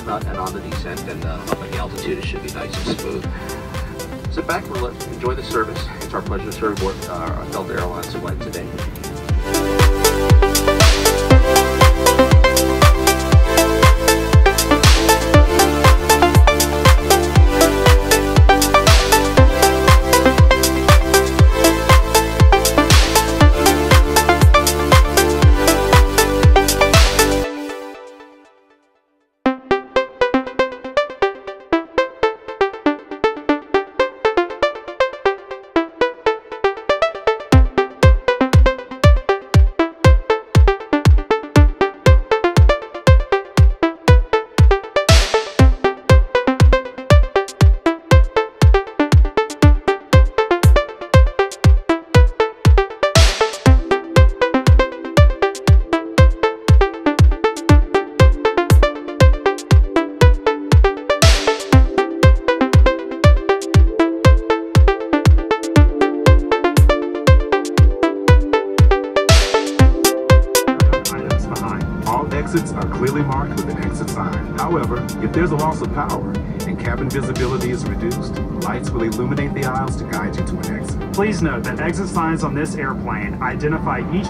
uh, and on the descent, and uh, up at the altitude, it should be nice and smooth. Sit back, relax, enjoy the service. It's our pleasure to serve uh, our Delta Airlines flight today. And cabin visibility is reduced, lights will illuminate the aisles to guide you to an exit. Please note that exit signs on this airplane identify each